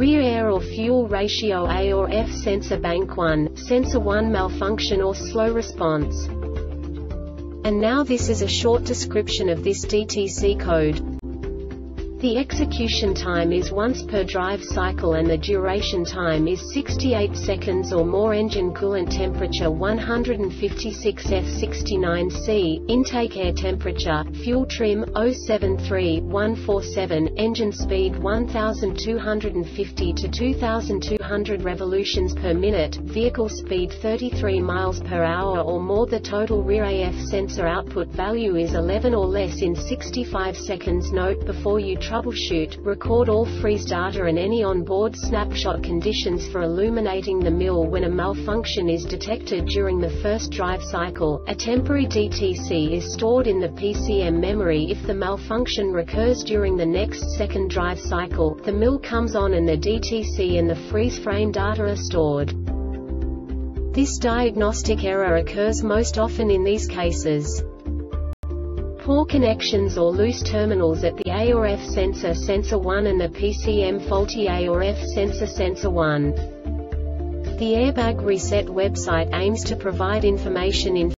Rear air or fuel ratio A or F sensor bank 1, sensor 1 malfunction or slow response. And now this is a short description of this DTC code. The execution time is once per drive cycle and the duration time is 68 seconds or more. Engine coolant temperature 156 F69C, intake air temperature, fuel trim, 073147, engine speed 1250 to 2200 revolutions per minute, vehicle speed 33 miles per hour or more. The total rear AF sensor output value is 11 or less in 65 seconds. Note before you troubleshoot, record all freeze data and any on-board snapshot conditions for illuminating the MIL when a malfunction is detected during the first drive cycle. A temporary DTC is stored in the PCM memory if the malfunction recurs during the next second drive cycle, the MIL comes on and the DTC and the freeze frame data are stored. This diagnostic error occurs most often in these cases. Poor connections or loose terminals at the A or F sensor sensor 1 and the PCM faulty A or F sensor sensor 1. The Airbag Reset website aims to provide information in